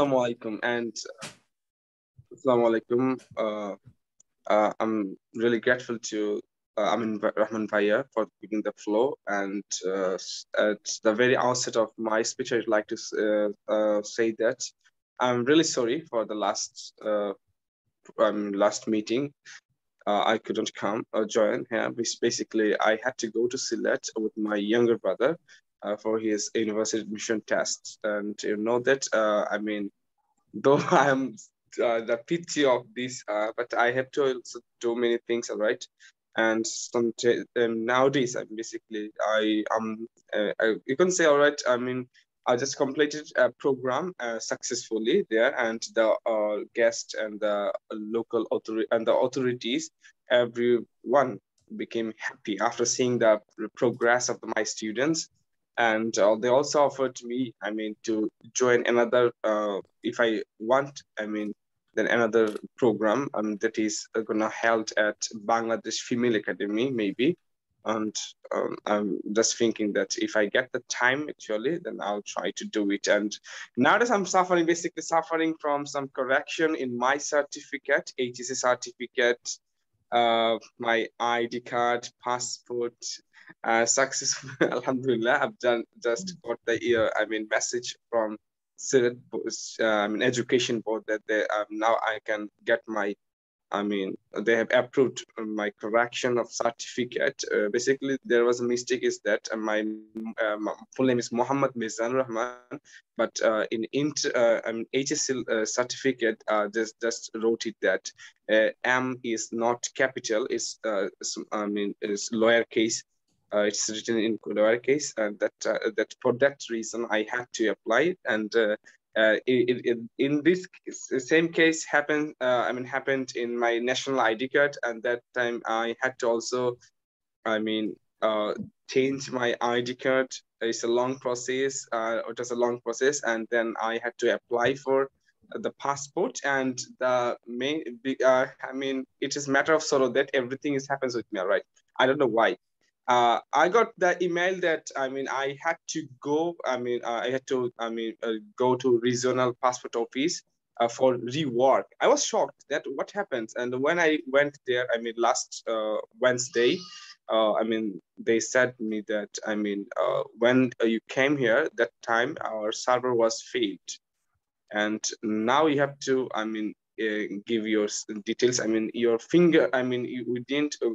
Assalamu alaikum and Assalamu alaikum. Uh, uh, I'm really grateful to uh, Amin Rahman Bhaiya for giving the floor. And uh, at the very outset of my speech, I'd like to uh, uh, say that I'm really sorry for the last uh, um, last meeting. Uh, I couldn't come or join here. Basically, I had to go to Sylhet with my younger brother uh, for his university admission test. And you know that, uh, I mean, though I am uh, the pity of this, uh, but I have to also do many things, all right? And some um, nowadays, I'm basically, I am, uh, you can say, all right, I mean, I just completed a program uh, successfully there, and the uh, guest and the local authority and the authorities, everyone became happy after seeing the progress of my students and uh, they also offered me i mean to join another uh, if i want i mean then another program um, that is gonna held at bangladesh female academy maybe. And um, i'm just thinking that if i get the time actually then i'll try to do it. And nowadays i'm suffering basically suffering from some correction in my certificate HSC certificate uh, my id card passport uh, successful alhamdulillah i've done just got the uh, i mean message from uh, I mean education board that they um, now I can get my I mean they have approved my correction of certificate. Uh, basically, there was a mistake is that uh, my, uh, my full name is Muhammad Mizan Rahman, but uh, in int uh, I mean HSC certificate just just wrote it that M is not capital. It's I mean is lowercase uh, it's written in lowercase, and that uh, that for that reason I had to apply. And uh, uh it, it, in this same case happened. Uh, I mean, happened in my national ID card, and that time I had to also, I mean, uh, change my ID card. It's a long process. it was a long process, and then I had to apply for the passport and the main uh, i mean it is matter of sorrow that everything is happens with me right i don't know why uh, I got the email that I mean I had to go. I mean uh, I had to I mean uh, go to regional passport office uh, for rework. I was shocked that what happens. And when I went there, I mean last uh, Wednesday, uh, I mean they said me that I mean when you came here that time our server was failed, and now you have to I mean uh, give your details. I mean, your finger, I mean, we didn't, uh,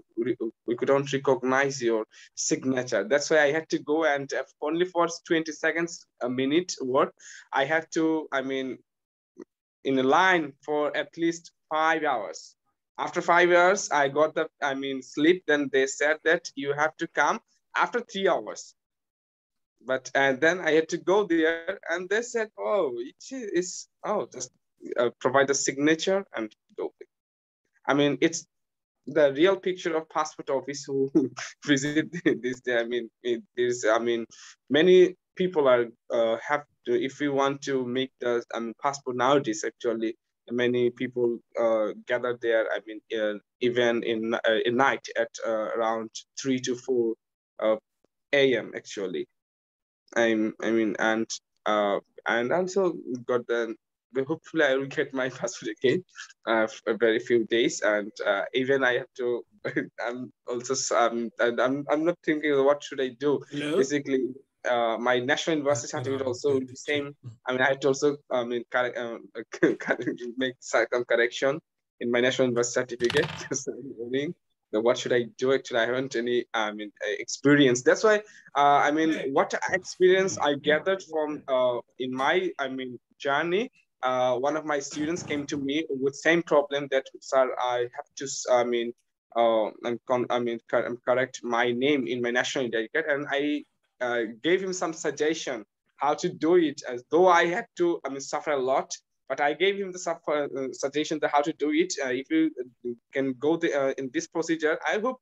we couldn't recognize your signature. That's why I had to go and only for 20 seconds, a minute work, I had to, I mean, in a line for at least five hours. After five hours, I got the, I mean, sleep. Then they said that you have to come after three hours but and then I had to go there, and they said, "Oh, it is oh, just uh, provide the signature and go. I mean, it's the real picture of passport office who visit this day. I mean, it is. I mean, many people are uh, have to if we want to make the I mean, passport nowadays. Actually, many people uh, gather there. I mean, uh, even in uh, in night at uh, around three to four uh, a.m. Actually, I'm. I mean, and and also got the hopefully I will get my passport again uh, for very few days. And uh, even I have to, I'm also, um, I'm, I'm not thinking what should I do. Hello? Basically, uh, my national university certificate also the same. I mean, I had to also, I mean, correct, um, make some correction in my national university certificate. what should I do? Actually, I haven't any, I mean, experience. That's why, uh, I mean, what experience I gathered from uh, in my, I mean, journey uh, one of my students came to me with same problem that sir I have to I mean uh, I mean correct my name in my national ID card and I uh, gave him some suggestion how to do it as though I had to I mean suffer a lot but I gave him the suffer, uh, suggestion that how to do it. Uh, if you can go the, uh, in this procedure I hope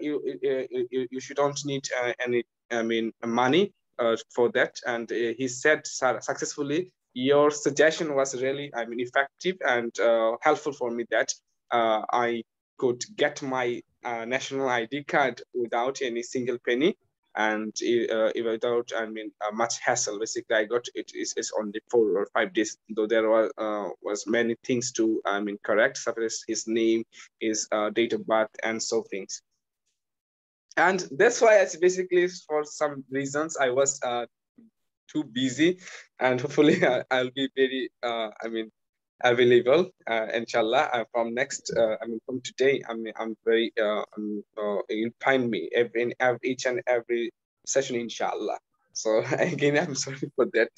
you, you you shouldn't need any I mean money for that. And he said successfully your suggestion was really, I mean, effective and uh, helpful for me that uh, I could get my uh, national ID card without any single penny. and uh, without I mean uh, much hassle. Basically, I got it is it's only four or five days. Though there was uh, was many things to I mean correct, such as his name, his date of birth, and so things. And that's why it's basically for some reasons I was too busy, and hopefully I, will be very uh, I mean available uh, inshallah uh, from next uh, i mean from today i mean i'm very uh, um, uh, you'll find me every in every, each and every session inshallah. So again i'm sorry for that.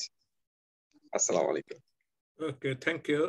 Assalamu alaikum. Okay thank you